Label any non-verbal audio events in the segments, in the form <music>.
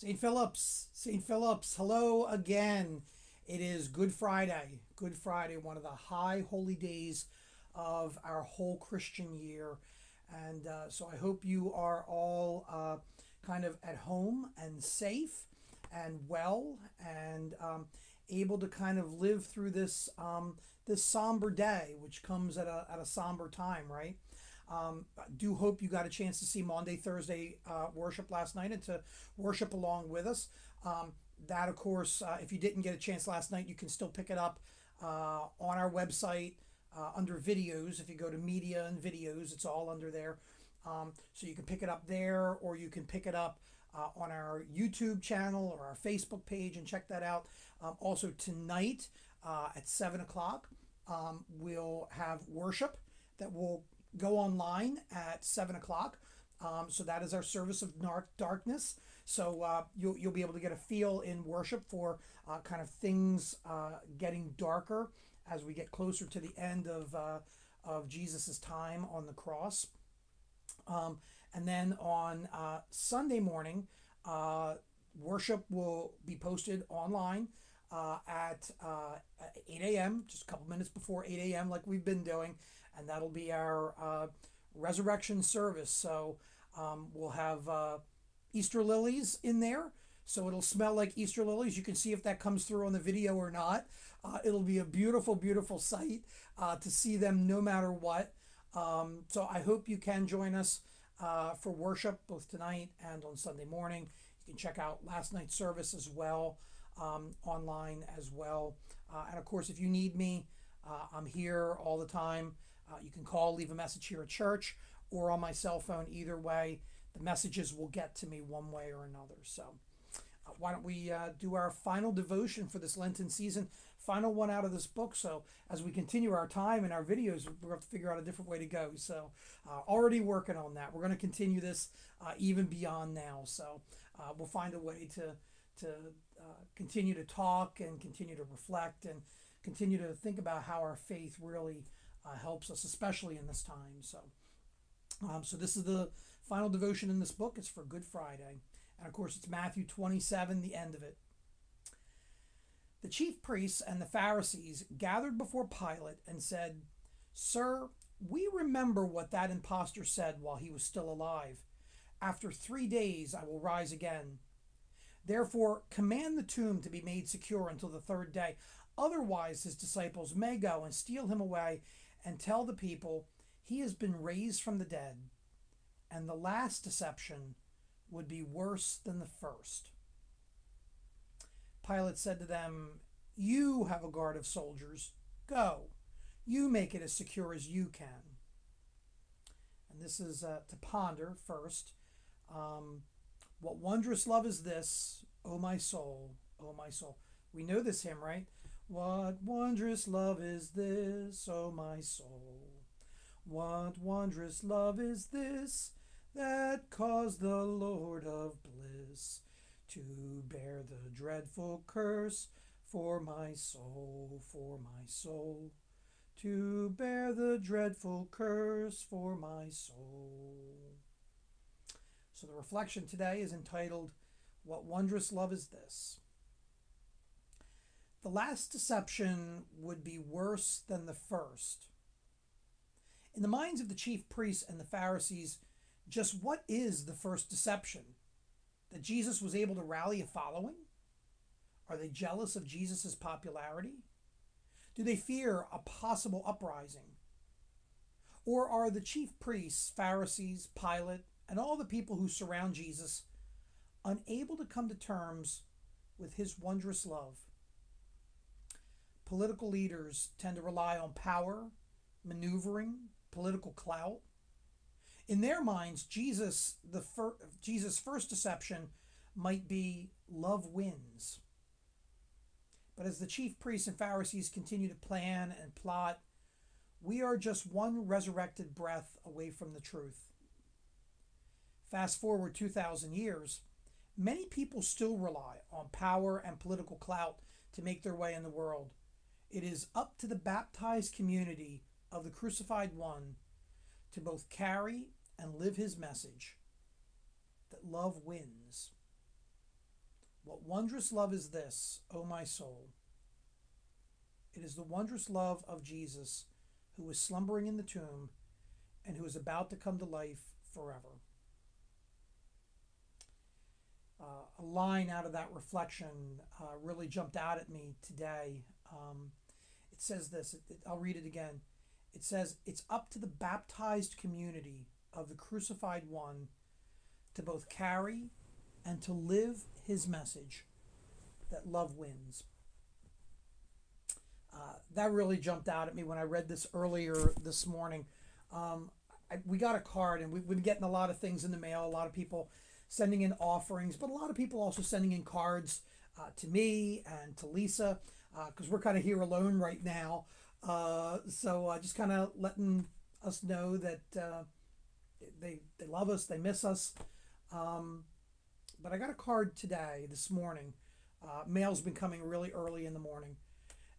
St. Philip's, St. Philip's, hello again. It is Good Friday. Good Friday, one of the high holy days of our whole Christian year. And uh, so I hope you are all uh, kind of at home and safe and well and um, able to kind of live through this um, this somber day, which comes at a, at a somber time, right? Um, I do hope you got a chance to see Maundy, Thursday uh, worship last night and to worship along with us. Um, that, of course, uh, if you didn't get a chance last night, you can still pick it up uh, on our website uh, under videos. If you go to media and videos, it's all under there. Um, so you can pick it up there, or you can pick it up uh, on our YouTube channel or our Facebook page and check that out. Um, also, tonight uh, at 7 o'clock, um, we'll have worship that will go online at 7 o'clock. Um, so that is our service of dark darkness. So uh, you'll, you'll be able to get a feel in worship for uh, kind of things uh, getting darker as we get closer to the end of, uh, of Jesus' time on the cross. Um, and then on uh, Sunday morning, uh, worship will be posted online uh, at uh, 8 a.m., just a couple minutes before 8 a.m., like we've been doing. And that'll be our uh, resurrection service. So um, we'll have uh, Easter lilies in there. So it'll smell like Easter lilies. You can see if that comes through on the video or not. Uh, it'll be a beautiful, beautiful sight uh, to see them no matter what. Um, so I hope you can join us uh, for worship both tonight and on Sunday morning. You can check out last night's service as well um, online as well. Uh, and of course, if you need me, uh, I'm here all the time. Uh, you can call, leave a message here at church or on my cell phone. Either way, the messages will get to me one way or another. So, uh, why don't we uh, do our final devotion for this Lenten season? Final one out of this book. So, as we continue our time and our videos, we're going to figure out a different way to go. So, uh, already working on that. We're going to continue this even beyond now. So, we'll find a way to to uh, continue to talk and continue to reflect and continue to think about how our faith really uh, helps us, especially in this time. So, um, so this is the final devotion in this book. It's for Good Friday, and of course, it's Matthew 27, the end of it. The chief priests and the Pharisees gathered before Pilate and said, Sir, we remember what that impostor said while he was still alive. After three days I will rise again. Therefore, command the tomb to be made secure until the third day. Otherwise, his disciples may go and steal him away and tell the people he has been raised from the dead. And the last deception would be worse than the first. Pilate said to them, You have a guard of soldiers. Go. You make it as secure as you can. And this is uh, to ponder first. Um, what wondrous love is this, O my soul, O my soul. We know this hymn, right? What wondrous love is this, O my soul? What wondrous love is this that caused the Lord of bliss to bear the dreadful curse for my soul, for my soul, to bear the dreadful curse for my soul. So the reflection today is entitled, What Wondrous Love Is This? The last deception would be worse than the first. In the minds of the chief priests and the Pharisees, just what is the first deception? That Jesus was able to rally a following? Are they jealous of Jesus' popularity? Do they fear a possible uprising? Or are the chief priests, Pharisees, Pilate, and all the people who surround Jesus unable to come to terms with his wondrous love. Political leaders tend to rely on power, maneuvering, political clout. In their minds, Jesus, the fir- Jesus' first deception might be love wins. But as the chief priests and Pharisees continue to plan and plot, we are just one resurrected breath away from the truth. Fast forward 2,000 years, many people still rely on power and political clout to make their way in the world. It is up to the baptized community of the crucified one to both carry and live his message that love wins. What wondrous love is this, O my soul? It is the wondrous love of Jesus who was slumbering in the tomb and who is about to come to life forever. Uh, a line out of that reflection uh, really jumped out at me today. Um, it says this, it, it, I'll read it again. It says, It's up to the baptized community of the crucified one to both carry and to live his message that love wins. Uh, that really jumped out at me when I read this earlier this morning. Um, I, we got a card and we, we've been getting a lot of things in the mail, a lot of people sending in offerings, but a lot of people also sending in cards uh, to me and to Lisa because uh, we're kind of here alone right now. Uh, so uh, just kind of letting us know that uh, they, they love us, they miss us. Um, but I got a card today, this morning. Uh, mail's been coming really early in the morning.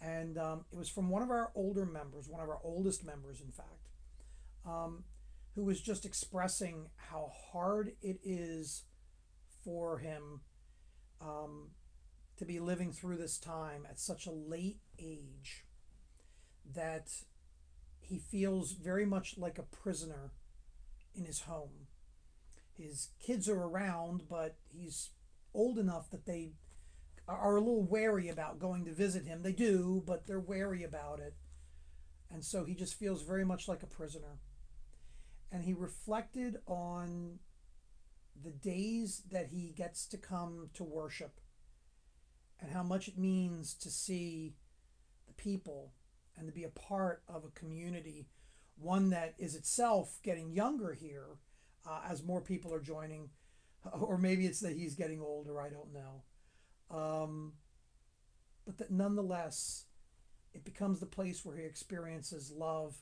And um, it was from one of our older members, one of our oldest members, in fact, um, who was just expressing how hard it is for him um, to be living through this time at such a late age that he feels very much like a prisoner in his home his kids are around, but he's old enough that they are a little wary about going to visit him. They do, but they're wary about it. And so he just feels very much like a prisoner. And he reflected on the days that he gets to come to worship and how much it means to see the people and to be a part of a community, one that is itself getting younger here uh, as more people are joining, <laughs> or maybe it's that he's getting older. I don't know. Um, but that nonetheless, it becomes the place where he experiences love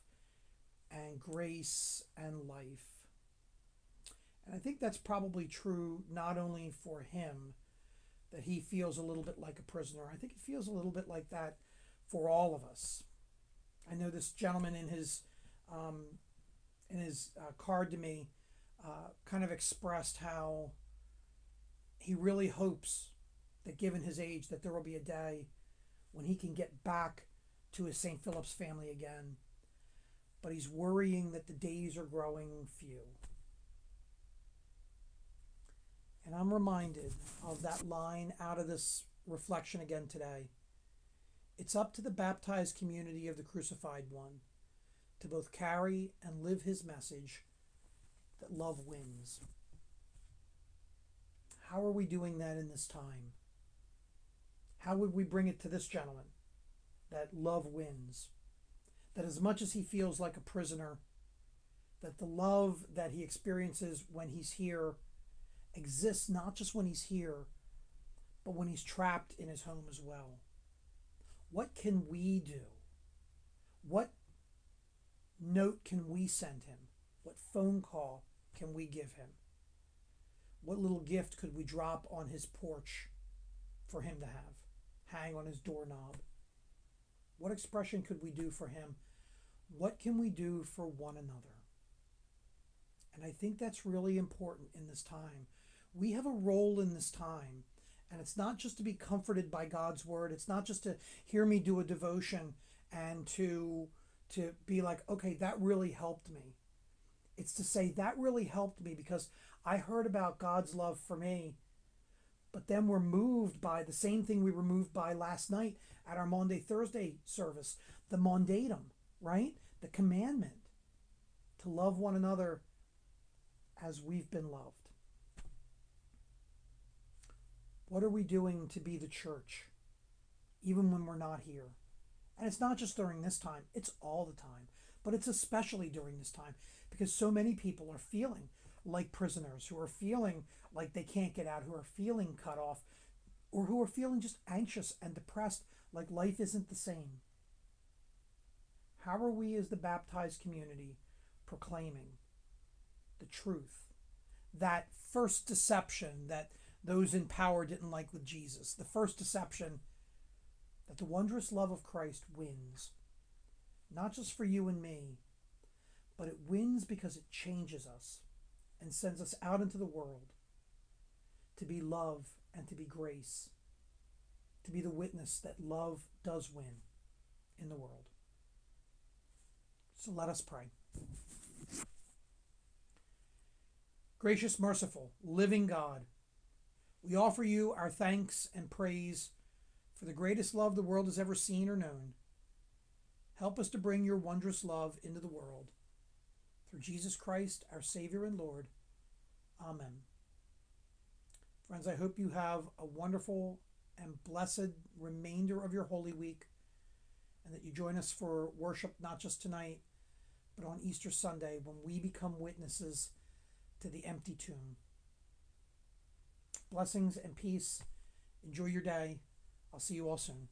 and grace and life. And I think that's probably true not only for him, that he feels a little bit like a prisoner. I think he feels a little bit like that for all of us. I know this gentleman in his um, in his uh, card to me uh, kind of expressed how he really hopes that given his age that there will be a day when he can get back to his St. Philip's family again. But he's worrying that the days are growing few. And I'm reminded of that line out of this reflection again today. It's up to the baptized community of the crucified one to both carry and live his message that love wins. How are we doing that in this time? How would we bring it to this gentleman that love wins? That as much as he feels like a prisoner, that the love that he experiences when he's here exists not just when he's here, but when he's trapped in his home as well. What can we do? What note can we send him? What phone call can we give him? What little gift could we drop on his porch for him to have, hang on his doorknob? What expression could we do for him? What can we do for one another? And I think that's really important in this time. We have a role in this time, and it's not just to be comforted by God's word. It's not just to hear me do a devotion and to to be like, okay, that really helped me. It's to say that really helped me because I heard about God's love for me, but then we're moved by the same thing we were moved by last night at our Maundy Thursday service the mandatum, right? The commandment to love one another as we've been loved. What are we doing to be the church, even when we're not here? And it's not just during this time, it's all the time, but it's especially during this time because so many people are feeling like prisoners, who are feeling like they can't get out, who are feeling cut off, or who are feeling just anxious and depressed, like life isn't the same. How are we, as the baptized community, proclaiming the truth? That first deception that those in power didn't like with Jesus, the first deception that the wondrous love of Christ wins, not just for you and me, but it wins because it changes us and sends us out into the world to be love and to be grace, to be the witness that love does win in the world. So let us pray. Gracious, merciful, living God, we offer you our thanks and praise for the greatest love the world has ever seen or known. Help us to bring your wondrous love into the world. Through Jesus Christ, our Savior and Lord. Amen. Friends, I hope you have a wonderful and blessed remainder of your Holy Week and that you join us for worship not just tonight, but on Easter Sunday when we become witnesses to the empty tomb. Blessings and peace. Enjoy your day. I'll see you all soon.